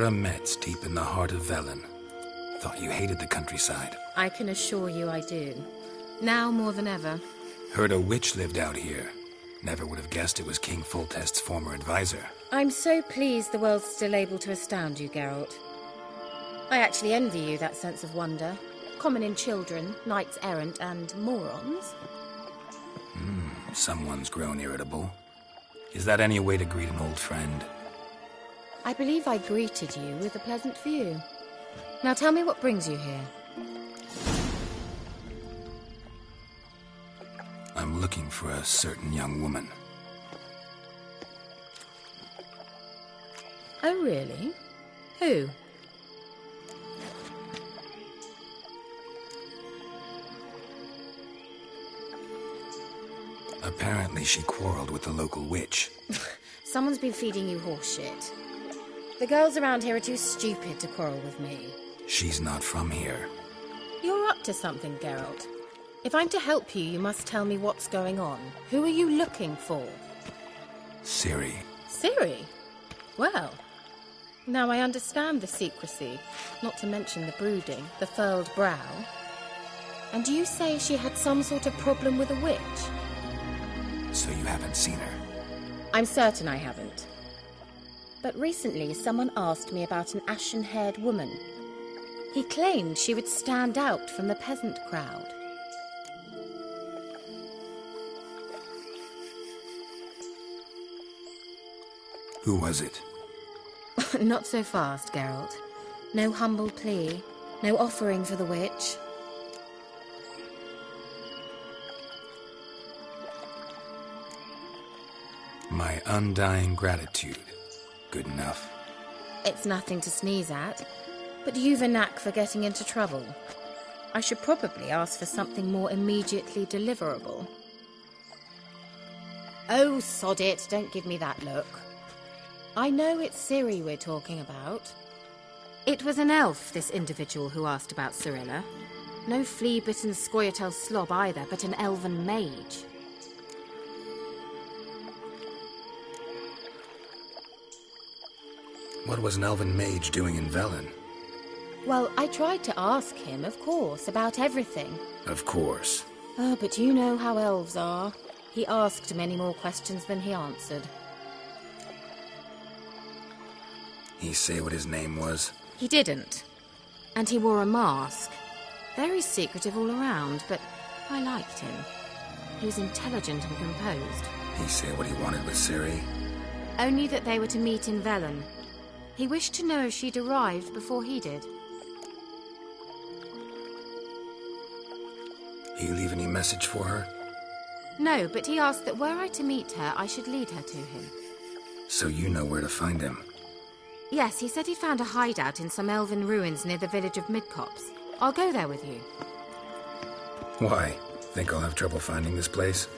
Keira Metz, deep in the heart of Velen. Thought you hated the countryside. I can assure you I do. Now more than ever. Heard a witch lived out here. Never would have guessed it was King Foltest's former advisor. I'm so pleased the world's still able to astound you, Geralt. I actually envy you that sense of wonder. Common in children, knights errant, and morons. Hmm, someone's grown irritable. Is that any way to greet an old friend? I believe I greeted you with a pleasant view. Now tell me what brings you here. I'm looking for a certain young woman. Oh, really? Who? Apparently, she quarreled with the local witch. Someone's been feeding you horseshit. The girls around here are too stupid to quarrel with me. She's not from here. You're up to something, Geralt. If I'm to help you, you must tell me what's going on. Who are you looking for? Ciri. Ciri? Well, now I understand the secrecy, not to mention the brooding, the furled brow. And you say she had some sort of problem with a witch? So you haven't seen her? I'm certain I haven't. But recently, someone asked me about an ashen haired woman. He claimed she would stand out from the peasant crowd. Who was it? Not so fast, Geralt. No humble plea, no offering for the witch. My undying gratitude. Good enough. It's nothing to sneeze at, but you've a knack for getting into trouble. I should probably ask for something more immediately deliverable. Oh, sod it, don't give me that look. I know it's Ciri we're talking about. It was an elf, this individual who asked about Cirilla. No flea-bitten Scoia'tael slob either, but an elven mage. What was an elven mage doing in Velen? Well, I tried to ask him, of course, about everything. Of course. Oh, but you know how elves are. He asked many more questions than he answered. He say what his name was? He didn't. And he wore a mask. Very secretive all around, but I liked him. He was intelligent and composed. He say what he wanted with Ciri? Only that they were to meet in Velen. He wished to know if she'd arrived before he did. You leave any message for her? No, but he asked that were I to meet her, I should lead her to him. So you know where to find him? Yes, he said he'd found a hideout in some elven ruins near the village of Midcopse. I'll go there with you. Why? Think I'll have trouble finding this place?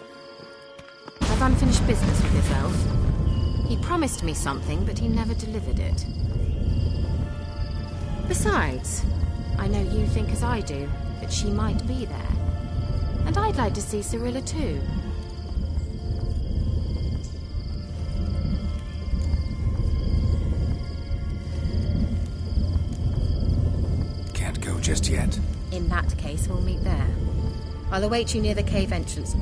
I've unfinished business with this elf. He promised me something, but he never delivered it. Besides, I know you think as I do, that she might be there. And I'd like to see Cirilla too. Can't go just yet. In that case, we'll meet there. I'll await you near the cave entrance.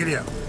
Giddy up.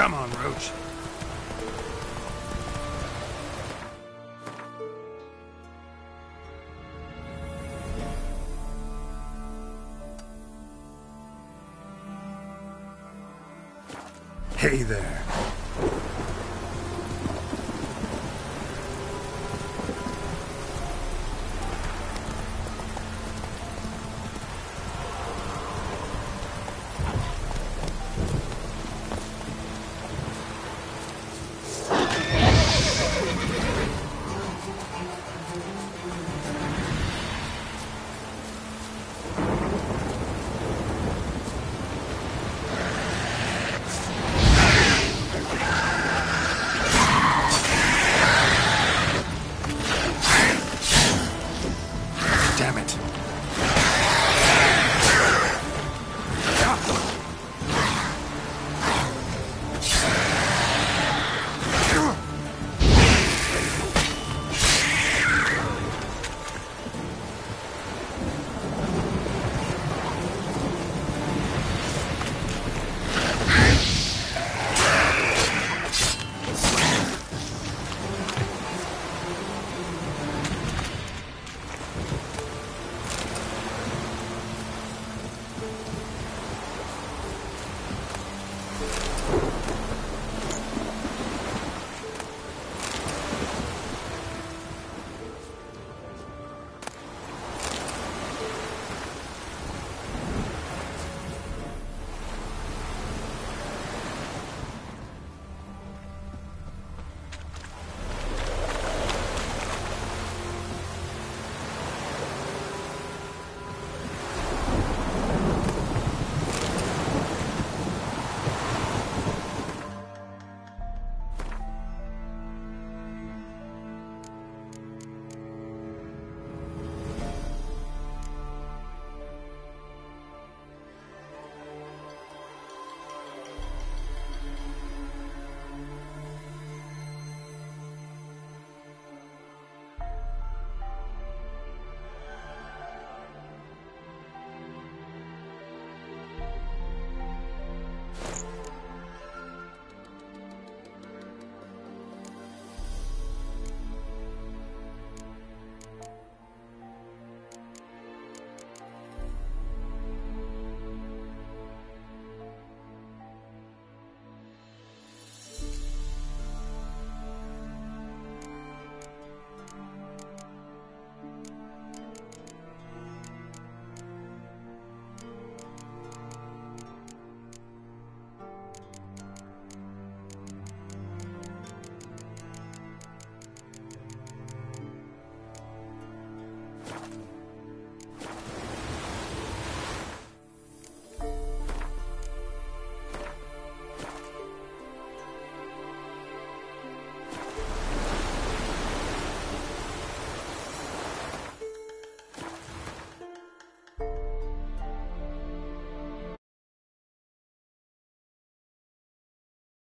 Come on, Roach.